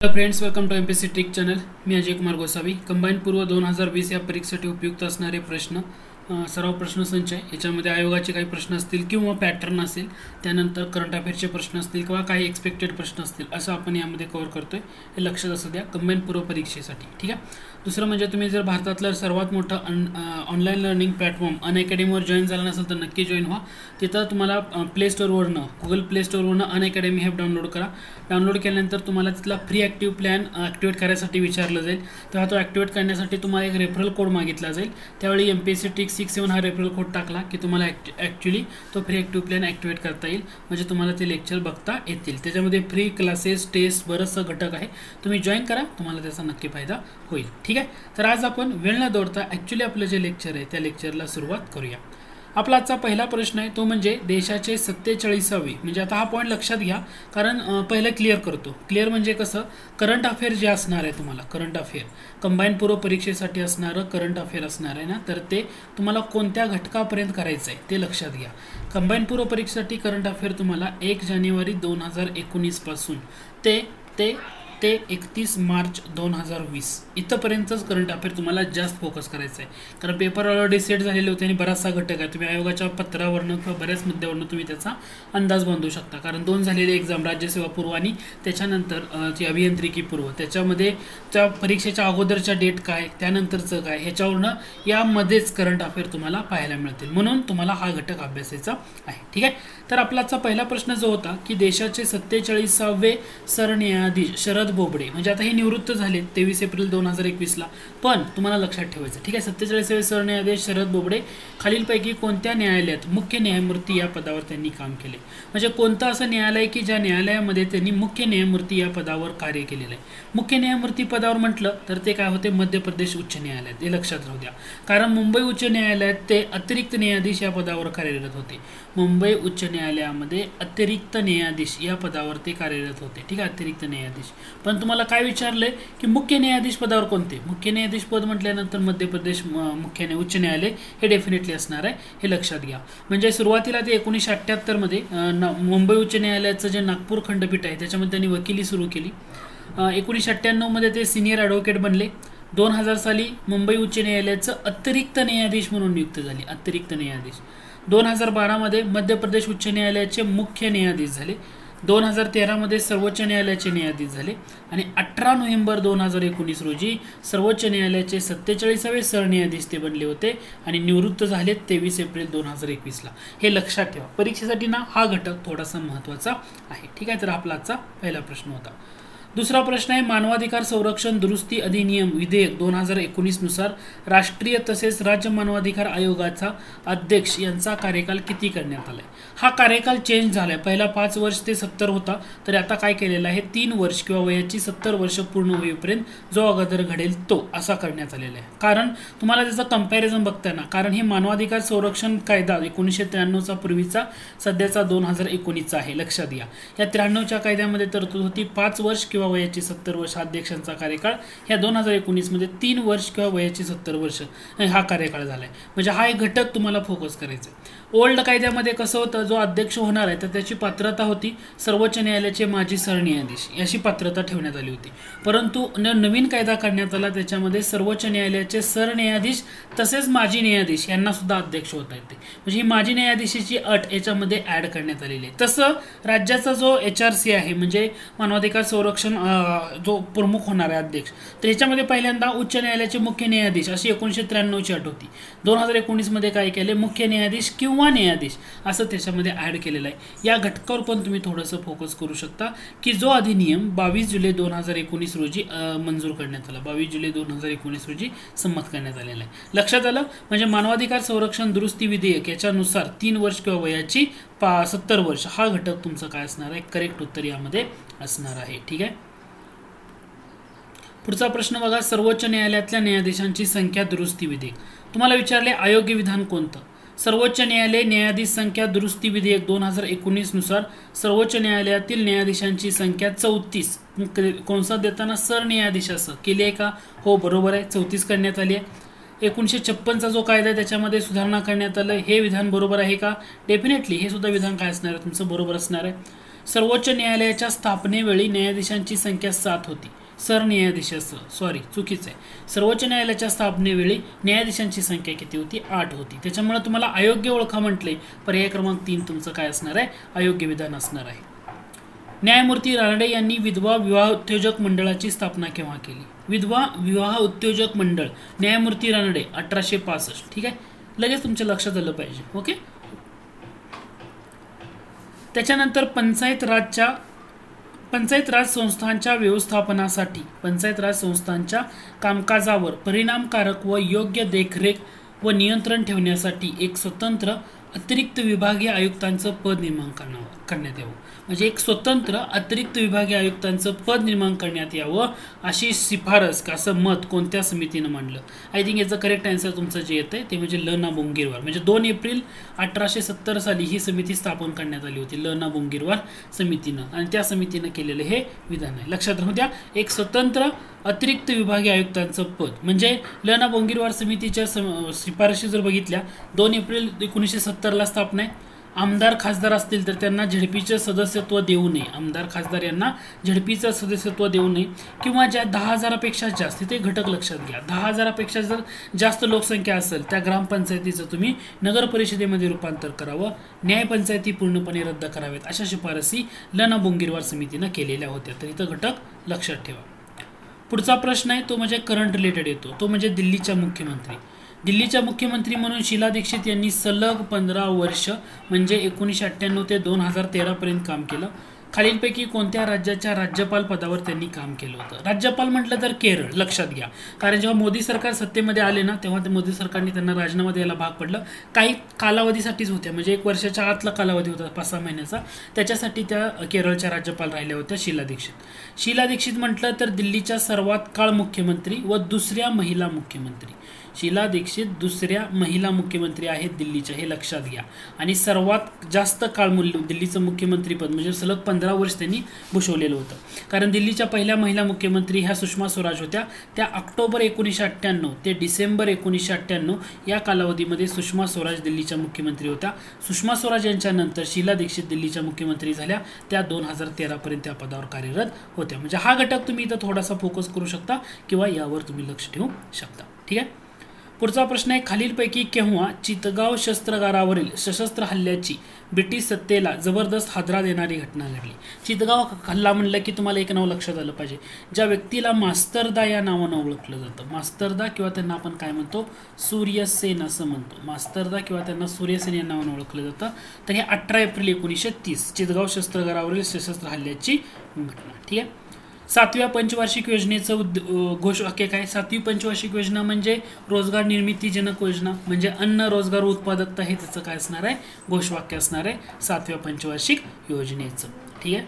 Hello friends welcome to M P C trick channel me Ajay Kumar Gosavi. Combine पूर्व दोन हजार वीस या परीक्षेसाठी उपयुक्त असणारे प्रश्न सराव प्रश्नसंच आहे. याच्यामध्ये आयोगाचे काही प्रश्न असतील किंवा पॅटर्न असेल त्यानंतर करंट अफेअरचे प्रश्न असतील किंवा काही एक्सपेक्टेड प्रश्न असतील असं आपण यामध्ये कव्हर आहे हे लक्षात असू द्या. कंबाईन पूर्व परीक्षेसाठी ठीक आहे? दुसरं म्हणजे तुम्ही जर भारतातलं सर्वात मोठं अन ऑनलाईन लर्निंग प्लॅटफॉर्म अन अकॅडमीवर जॉईन झाला नसेल तर नक्की जॉईन व्हा. तिथं तुम्हाला प्ले स्टोअरवरनं गुगल प्ले स्टोअरवरनं अन अकॅडमी ॲप डाउनलोड करा. डाउनलोड केल्यानंतर तुम्हाला तिथला फ्री ॲक्टिव्ह प्लॅन ॲक्टिवेट करायसाठी विचारलं जाईल. तेव्हा तो ॲक्टिवेट करण्यासाठी तुम्हाला एक रेफरल कोड मागितला जाईल. त्यावेळी M P S C tick six seven हा रेफरल कोड टाकला की तुम्हाला ॲक्ट ॲक्च्युली तो फ्री ॲक्टिव्ह प्लॅन ॲक्टिवेट करता येईल. म्हणजे तुम्हाला ते लेक्चर बघता येतील. त्याच्यामध्ये फ्री क्लासेस टेस्ट बरंचसं घटक आहे. तुम्ही जॉईन करा तुम्हाला त्याचा नक्की फायदा होईल. ठीक आहे? तर आज आपण वेळ न दौडता ॲक्च्युली आपलं जे लेक्चर आहे त्या लेक्चरला सुरुवात करूया. आपला आजचा पहिला प्रश्न आहे तो म्हणजे देशाचे सत्तेचाळीसावे. म्हणजे आता हा पॉईंट लक्षात घ्या कारण पहिलं क्लिअर करतो. क्लिअर म्हणजे कसं? करंट अफेअर जे असणार आहे तुम्हाला करंट अफेअर कंबाईन पूर्व परीक्षेसाठी असणारं करंट अफेअर असणार आहे ना? तर ते तुम्हाला कोणत्या घटकापर्यंत करायचं आहे ते लक्षात घ्या. कंबाईन पूर्व परीक्षेसाठी करंट अफेअर तुम्हाला एक जानेवारी दोन हजार एकोणीसपासून ते ते ते एकतीस मार्च दोन हजार वीस. इथंपर्यंतच करंट अफेअर तुम्हाला जास्त फोकस करायचं आहे कारण पेपर ऑलरेडी सेट झालेले होते आणि बराचसा घटक आहे. तुम्ही आयोगाच्या पत्रावरनं किंवा बऱ्याच मुद्द्यावरनं तुम्ही त्याचा अंदाज बांधू शकता. कारण दोन झालेले एक्झाम राज्यसेवा पूर्व आणि त्याच्यानंतर जी अभियांत्रिकी पूर्व त्याच्यामध्ये त्या परीक्षेच्या अगोदरच्या डेट काय त्यानंतरचं काय ह्याच्यावरनं यामध्येच करंट अफेअर तुम्हाला पाहायला मिळतील. म्हणून तुम्हाला हा घटक अभ्यासायचा आहे. ठीक आहे? तर आपलाचा पहिला प्रश्न जो होता की देशाचे सत्तेचाळीसावे सरन्यायाधीश शरद शरद बोबडे. म्हणजे आता हे निवृत्त झाले तेवीस एप्रिल दोन हजार एकवीसला. पण तुम्हाला लक्षात ठेवायचं ठीक आहे? सत्तेचाळीसावे सरन्यायाधीश शरद बोबडे खालीलपैकी कोणत्या न्यायालयात मुख्य न्यायमूर्ती या पदावर त्यांनी काम केले? म्हणजे कोणतं असं न्यायालय की ज्या न्यायालयामध्ये त्यांनी मुख्य न्यायमूर्ती या पदावर कार्य केलेलं आहे? मुख्य न्यायमूर्ती पदावर म्हटलं तर ते काय होते? मध्य प्रदेश उच्च न्यायालयात. हे लक्षात राहू द्या. कारण मुंबई उच्च न्यायालयात ते अतिरिक्त न्यायाधीश या पदावर कार्यरत होते. मुंबई उच्च न्यायालयामध्ये अतिरिक्त न्यायाधीश या पदावर ते कार्यरत होते. ठीक आहे? अतिरिक्त न्यायाधीश. पण तुम्हाला काय विचारलंय? की मुख्य न्यायाधीश पदावर कोणते? मुख्य न्यायाधीश पद म्हटल्यानंतर मध्य प्रदेश मुख्य न्याय उच्च न्यायालय हे डेफिनेटली असणार आहे. हे लक्षात घ्या. म्हणजे सुरुवातीला ते एकोणीसशे अठ्ठ्याहत्तरमध्ये मुंबई उच्च न्यायालयाचं जे नागपूर खंडपीठ आहे त्याच्यामध्ये त्यांनी वकिली सुरू केली. एकोणीसशे अठ्ठ्याण्णवमध्ये ते सिनियर ॲडव्होकेट बनले. दोन हजार साली मुंबई उच्च न्यायालयाचं अतिरिक्त न्यायाधीश म्हणून नियुक्त झाली. अतिरिक्त न्यायाधीश. दोन हजार बारामध्ये मध्य प्रदेश उच्च न्यायालयाचे मुख्य न्यायाधीश झाले. दोन हजार तेरामध्ये सर्वोच्च न्यायालयाचे न्यायाधीश झाले. आणि अठरा नोव्हेंबर दोन हजार एकोणीस रोजी सर्वोच्च न्यायालयाचे सत्तेचाळीसावे सरन्यायाधीश ते बनले होते आणि निवृत्त झाले तेवीस एप्रिल दोन हजार एकवीसला हे लक्षात ठेवा. परीक्षेसाठी ना हा घटक थोडासा महत्त्वाचा आहे. ठीक आहे तर आपला आजचा पहिला प्रश्न होता. दुसरा प्रश्न आहे मानवाधिकार संरक्षण दुरुस्ती अधिनियम विधेयक दोन हजार एकोणीसनुसार राष्ट्रीय तसेच राज्य मानवाधिकार आयोगाचा अध्यक्ष यांचा कार्यकाल किती करण्यात आलाय? हा कार्यकाल चेंज झालाय. पहिला पाच वर्ष ते सत्तर होता तर आता काय केलेलं आहे? तीन वर्ष किंवा वयाची सत्तर वर्ष पूर्ण होईपर्यंत जो अगोदर घडेल तो असा करण्यात आलेला आहे. कारण तुम्हाला त्याचं कंपॅरिझन बघताना कारण हे मानवाधिकार संरक्षण कायदा एकोणीसशे त्र्याण्णवचा पूर्वीचा सध्याचा दोन हजार एकोणीसचा आहे. लक्षात घ्या. या त्र्याण्णवच्या कायद्यामध्ये तरतूद होती पाच वर्ष किंवा वयाची सत्तर वर्ष अध्यक्षांचा कार्यकाळ. ह्या दोन हजार एकोणीसमध्ये तीन वर्ष किंवा वयाची सत्तर वर्ष हा कार्यकाळ झाला आहे म्हणजे हा एक घटक तुम्हाला फोकस करायचा आहे ओल्ड कायद्यामध्ये कसं होतं जो अध्यक्ष होणार आहे तर त्याची पात्रता होती सर्वोच्च न्यायालयाचे माजी सरन्यायाधीश. याची पात्रता ठेवण्यात आली होती. परंतु न- नवीन कायदा करण्यात आला त्याच्यामध्ये सर्वोच्च न्यायालयाचे सरन्यायाधीश तसेच माजी न्यायाधीश यांना सुद्धा अध्यक्ष होता येते. म्हणजे ही माजी न्यायाधीशाची अट याच्यामध्ये ऍड करण्यात आलेली आहे. तसं राज्याचा जो एच आर सी आहे म्हणजे मानवाधिकार संरक्षण जो प्रमुख होणार आहे अध्यक्ष. तर याच्यामध्ये पहिल्यांदा उच्च न्यायालयाचे मुख्य न्यायाधीश अशी एकोणीसशे त्र्याण्णवची अट होती दोन हजार एकोणीसमध्ये काय केले मुख्य न्यायाधीश किंवा न्यायाधीश असं त्याच्यामध्ये ॲड केलेलं आहे. या घटकावर पण तुम्ही थोडंसं फोकस करू शकता की जो अधिनियम बावीस जुलै दोन हजार एकोणीस रोजी मंजूर करण्यात आला. बावीस जुलै दोन हजार एकोणीस रोजी संमत करण्यात आलेला आहे. लक्षात आलं? म्हणजे मानवाधिकार संरक्षण दुरुस्ती विधेयक याच्यानुसार तीन वर्ष किंवा वयाची पा सत्तर वर्ष हा घटक तुमचं काय असणार आहे? करेक्ट उत्तर यामध्ये असणार आहे. ठीक आहे? पुढचा प्रश्न बघा. सर्वोच्च न्यायालयातल्या न्यायाधीशांची संख्या दुरुस्ती विधेयक. तुम्हाला विचारले अयोग्य विधान कोणतं? सर्वोच्च न्यायालय न्यायाधीश संख्या दुरुस्ती विधेयक दोन हजार एकोणीसनुसार सर्वोच्च न्यायालयातील न्यायाधीशांची संख्या चौतीस. कोणसा देताना सरन्यायाधीश असं केली आहे का? हो बरोबर आहे. चौतीस करण्यात आली आहे. एकोणीसशे छप्पनचा जो कायदा आहे त्याच्यामध्ये सुधारणा करण्यात आलं. हे विधान बरोबर आहे का? डेफिनेटली हे सुद्धा विधान काय असणार आहे? तुमचं बरोबर असणार आहे. सर्वोच्च न्यायालयाच्या स्थापनेवेळी न्यायाधीशांची संख्या सात होती. सरन्यायाधीशासह सॉरी चुकीचं आहे. सर्वोच्च न्यायालयाच्या स्थापनेवेळी न्यायाधीशांची संख्या किती होती? आठ होती. त्याच्यामुळे तुम्हाला अयोग्य ओळखा म्हटले. पर्याय क्रमांक तीन तुमचं काय असणार आहे? अयोग्य विधान असणार आहे. न्यायमूर्ती रानडे यांनी विधवा विवाह उद्योजक मंडळाची स्थापना केव्हा केली? विधवा विवाह उद्योजक मंडळ न्यायमूर्ती रानडे अठराशे पासष्ट. ठीक आहे? लगेच तुमच्या लक्षात आलं पाहिजे. ओके? त्याच्यानंतर पंचायत राजच्या पंचायत राज संस्थांच्या व्यवस्थापनासाठी पंचायत राज संस्थांच्या कामकाजावर परिणामकारक व योग्य देखरेख व नियंत्रण ठेवण्यासाठी एक स्वतंत्र अतिरिक्त विभागीय आयुक्तांचं पद निर्माण करण्यात यावं. म्हणजे एक स्वतंत्र अतिरिक्त विभागीय आयुक्तांचं पद निर्माण करण्यात यावं अशी शिफारस का असं मत कोणत्या समितीनं मांडलं? आय थिंक याचं करेक्ट आन्सर तुमचं जे येतं ते म्हणजे लना बोंगीरवार म्हणजे दोन एप्रिल अठराशे सत्तर साली ही समिती स्थापन करण्यात आली होती लना बोंगीरवार समितीनं. आणि त्या समितीनं केलेलं हे विधान आहे. लक्षात राहू द्या एक स्वतंत्र अतिरिक्त विभागीय आयुक्तांचं पद. म्हणजे लना बोंगीरवार समितीच्या शिफारशी जर बघितल्या दोन एप्रिल एकोणीसशे सत्तरला स्थापना आहे. आमदार खासदार असतील तर त्यांना झडपीचं सदस्यत्व देऊ नये. आमदार खासदार यांना झडपीचं सदस्यत्व देऊ नये. किंवा ज्या दहा हजारापेक्षा जास्त ते घटक लक्षात घ्या. दहा हजारापेक्षा जर जास्त लोकसंख्या असेल त्या ग्रामपंचायतीचं तुम्ही नगर परिषदेमध्ये रूपांतर करावं. न्यायपंचायती पूर्णपणे रद्द कराव्यात अशा शिफारसी लना बोंगीरवार समितीनं केलेल्या होत्या. तर इथं घटक लक्षात ठेवा. पुढचा प्रश्न आहे तो म्हणजे करंट रिलेटेड येतो. तो म्हणजे दिल्लीच्या मुख्यमंत्री. दिल्लीच्या मुख्यमंत्री म्हणून शिला दीक्षित यांनी सलग पंधरा वर्ष म्हणजे एकोणीसशे अठ्ठ्याण्णव ते दोन हजार तेरापर्यंत काम केलं. खालीलपैकी कोणत्या राज्याच्या राज्यपाल पदावर त्यांनी काम केलं होतं? राज्यपाल म्हटलं तर केरळ लक्षात घ्या. कारण जेव्हा मोदी सरकार सत्तेमध्ये आले ना तेव्हा ते मोदी सरकारने त्यांना राजीनामा द्यायला भाग पडलं. काही कालावधीसाठीच होत्या. म्हणजे एक वर्षाच्या आतला कालावधी होता पाच सहा महिन्याचा. त्याच्यासाठी त्या केरळच्या राज्यपाल राहिल्या होत्या शीला दीक्षित. शीला दीक्षित म्हटलं तर दिल्लीच्या सर्वात काळ मुख्यमंत्री व दुसऱ्या महिला मुख्यमंत्री. शीला दीक्षित दुसऱ्या महिला मुख्यमंत्री आहेत दिल्लीच्या हे लक्षात घ्या. आणि सर्वात जास्त काळ मूल्य दिल्लीचं मुख्यमंत्रीपद म्हणजे सलग पंधरा वर्ष त्यांनी भूषवलेलं होतं. कारण दिल्लीच्या पहिल्या महिला मुख्यमंत्री ह्या सुषमा स्वराज होत्या. त्या ऑक्टोबर एकोणीसशे अठ्ठ्याण्णव ते डिसेंबर एकोणीसशे अठ्ठ्याण्णव या कालावधीमध्ये सुषमा स्वराज दिल्लीच्या मुख्यमंत्री होत्या. सुषमा स्वराज यांच्यानंतर शीला दीक्षित दिल्लीच्या मुख्यमंत्री झाल्या. त्या दोन हजार तेरापर्यंत त्या पदावर कार्यरत होत्या. म्हणजे हा घटक तुम्ही इथं थोडासा फोकस करू शकता किंवा यावर तुम्ही लक्ष ठेवू शकता. ठीक आहे? पुढचा प्रश्न आहे खालीलपैकी केव्हा चितगाव शस्त्रगारावरील सशस्त्र हल्ल्याची ब्रिटिश सत्तेला जबरदस्त हादरा देणारी घटना घडली? चितगाव हल्ला म्हणलं की तुम्हाला एक नाव लक्षात आलं पाहिजे. ज्या व्यक्तीला मास्तरदा या नावानं ओळखलं जातं. मास्तरदा किंवा त्यांना आपण काय म्हणतो? सूर्यसेन असं म्हणतो. मास्तरदा किंवा त्यांना सूर्यसेन या नावानं ओळखलं जातं. तर हे अठरा एप्रिल एकोणीसशे तीस चितगाव शस्त्रगारावरील सशस्त्र हल्ल्याची घटना. ठीक आहे? सातव्या पंचवार्षिक योजनेचं उद् घोषवाक्य काय? सातवी पंचवार्षिक योजना म्हणजे रोजगार निर्मितीजनक योजना म्हणजे अन्न रोजगार उत्पादकता हे त्याचं काय असणार आहे? घोषवाक्य असणार आहे सातव्या पंचवार्षिक योजनेचं. ठीक आहे?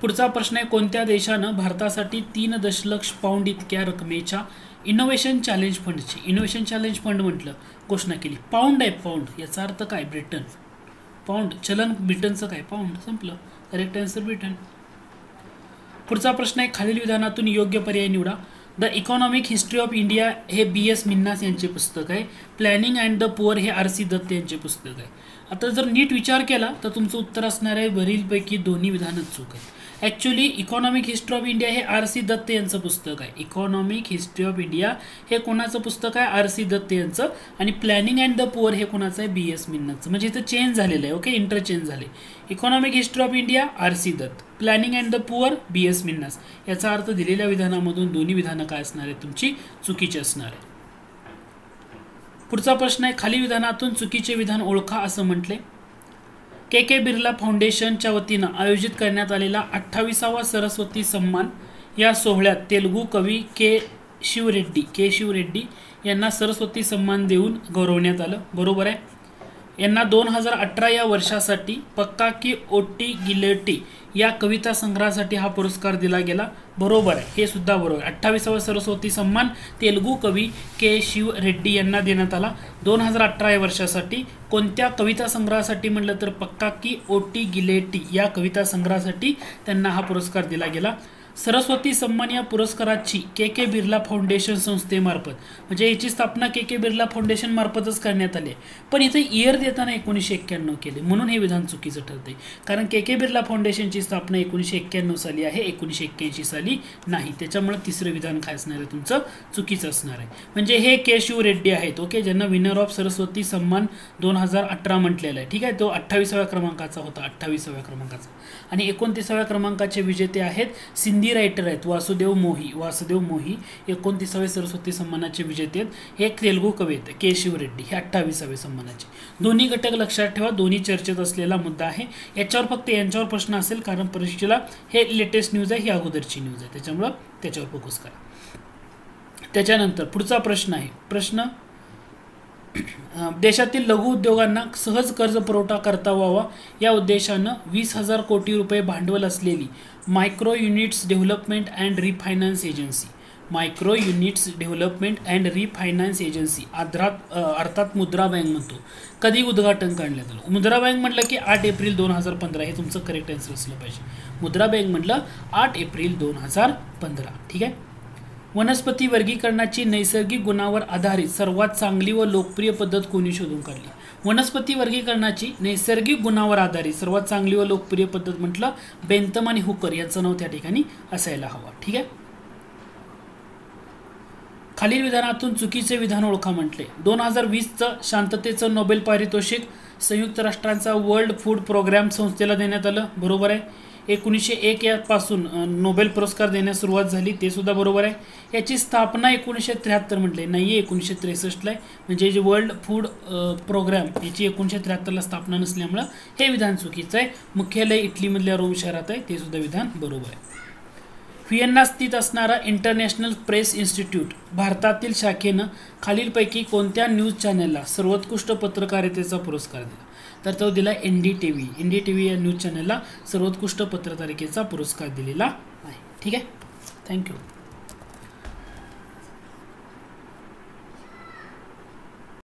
पुढचा प्रश्न आहे कोणत्या देशानं भारतासाठी तीन दशलक्ष पाऊंड इतक्या रकमेच्या इनोव्हेशन चॅलेंज फंडची इनोव्हेशन चॅलेंज फंड म्हटलं घोषणा केली. पाऊंड आहे पाऊंड याचा अर्थ काय? ब्रिटन पाऊंड चलन ब्रिटनचं काय? पाऊंड संपलं. करेक्ट आन्सर ब्रिटन पुढचा प्रश्न आहे खालील विधानातून योग्य पर्याय निवडा. The economic history of India हे बी एस मिन्नास यांचे पुस्तक आहे. प्लॅनिंग अँड द पुअर हे आर सी दत्त यांचे पुस्तक आहे. आता जर नीट विचार केला तर तुमचं उत्तर असणार आहे वरीलपैकी दोन्ही विधानच चूक आहे actually economic history of India हे आर सी दत्त यांचं पुस्तक आहे. इकॉनॉमिक हिस्ट्री ऑफ इंडिया हे कोणाचं पुस्तक आहे? आर सी दत्त यांचं. आणि प्लॅनिंग अँड द पुअर हे कोणाचं आहे? बी एस मिन्नाचं. म्हणजे इथं चेंज झालेलं आहे ओके इंटरचेंज झाले. Economic history of India R C Dutt. Planning and the poor B S Minhas. याचा अर्थ दिलेल्या विधानामधून दोन्ही विधानं काय असणार आहे तुमची चुकीची असणार आहे पुढचा प्रश्न आहे खाली विधानातून चुकीचे विधान ओळखा असं म्हटले. के के बिर्ला फाउंडेशनच्या वतीनं आयोजित करण्यात आलेला अठ्ठावीसावा सरस्वती सन्मान या सोहळ्यात तेलुगू कवी के शिवरेड्डी के शिवरेड्डी यांना सरस्वती सन्मान देऊन गौरवण्यात आलं. बरोबर आहे? यांना दोन हजार अठरा या वर्षासाठी पक्का की ओटी गिलेटी या कविता संग्रहासाठी हा पुरस्कार दिला गेला. बरोबर आहे. हे सुद्धा बरोबर अठ्ठावीसावा सरस्वती सन्मान तेलुगू कवी के शिव रेड्डी यांना देण्यात आला. दोन हजार अठरा या वर्षासाठी कोणत्या कविता संग्रहासाठी म्हटलं तर पक्का की ओटी गिलेटी या कविता संग्रहासाठी त्यांना हा पुरस्कार दिला गेला. सरस्वती सन्मान या पुरस्काराची के के बिर्ला फाउंडेशन संस्थेमार्फत. म्हणजे याची स्थापना के के बिर्ला फाउंडेशन मार्फतच करण्यात आली आहे. पण इथे इयर देताना एकोणीसशे एक्क्याण्णव केले. म्हणून हे विधान चुकीचं ठरते कारण के के बिर्ला फाउंडेशनची स्थापना एकोणीसशे एक्क्याण्णव साली आहे. एकोणीसशे एक्क्याऐंशी साली नाही. त्याच्यामुळे तिसरं विधान काय असणार आहे? तुमचं चुकीचं असणार आहे. म्हणजे हे के शिव रेड्डी आहेत ओके? ज्यांना विनर ऑफ सरस्वती सन्मान दोन हजार अठरा म्हटलेला आहे. ठीक आहे? तो अठ्ठावीसाव्या क्रमांकाचा होता. अठ्ठावीसाव्या क्रमांकाचा. आणि एकोणतीसाव्या क्रमांकाचे विजेते आहेत सिंधी रायटर आहेत. वासुदेव मोही वासुदेव मोही एकोणतीसावे सरस्वती सन्मानाचे विजेते आहेत. हे तेलगू कवी आहेत के. शिवरेड्डी हे अठ्ठावीसावे सन्मानाचे. दोन्ही घटक लक्षात ठेवा दोन्ही चर्चेत असलेला मुद्दा आहे. याच्यावर फक्त यांच्यावर प्रश्न असेल कारण परीक्षेला हे लेटेस्ट न्यूज आहे ही अगोदरची न्यूज आहे. त्याच्यामुळं त्याच्यावर फोकस करा. त्याच्यानंतर पुढचा प्रश्न आहे. प्रश्न देशातील लघु उद्योगांना सहज कर्ज पुरवठा करता व्हावा. या उद्देशानं वीस हजार कोटी रुपये भांडवल असलेली micro units development and refinance agency. Micro units development and refinance agency आधारात अर्थात मुद्रा बँक म्हणतो. कधी उद्घाटन करण्यात आलं? मुद्रा बँक म्हटलं की आठ एप्रिल दोन हजार पंधरा. हे तुमचं करेक्ट आन्सर असलं पाहिजे. मुद्रा बँक म्हटलं आठ एप्रिल दोन हजार पंधरा. ठीक आहे? वनस्पती वर्गीकरणाची नैसर्गिक गुणावर आधारित सर्वात चांगली व लोकप्रिय पद्धत कोणी शोधून काढली? वनस्पती वर्गीकरणाची नैसर्गिक गुणावर आधारित सर्वात चांगली व लोकप्रिय पद्धत म्हटलं बेंतम आणि हुकर यांचं नाव त्या ठिकाणी असायला हवं. ठीक आहे? खालील विधानातून चुकीचे विधान ओळखा म्हटले. दोन हजार वीसचं शांततेचं नोबेल पारितोषिक संयुक्त राष्ट्रांचा वर्ल्ड फूड प्रोग्राम संस्थेला देण्यात आलं. बरोबर आहे? एकोणीसशे एक यापासून नोबेल पुरस्कार देण्यास सुरुवात झाली ते सुद्धा बरोबर आहे. याची स्थापना एकोणीसशे त्र्याहत्तर म्हटले नाही आहे एकोणीसशे त्रेसष्टला आहे. म्हणजे जे वर्ल्ड फूड प्रोग्राम याची एकोणीसशे त्र्याहत्तरला स्थापना नसल्यामुळं हे विधान चुकीचं आहे. मुख्यालय इटलीमधल्या रोम शहरात आहे ते सुद्धा विधान बरोबर आहे. व्हिएन्ना स्थित असणारा इंटरनॅशनल प्रेस इन्स्टिट्यूट भारतातील शाखेनं खालीलपैकी कोणत्या न्यूज चॅनलला सर्वोत्कृष्ट पत्रकारितेचा पुरस्कार दिला? तर तो दिला N D T V. N D T V या न्यूज चॅनलला सर्वोत्कृष्ट पत्रकारितेचा पुरस्कार दिलेला आहे. ठीक आहे? थँक्यू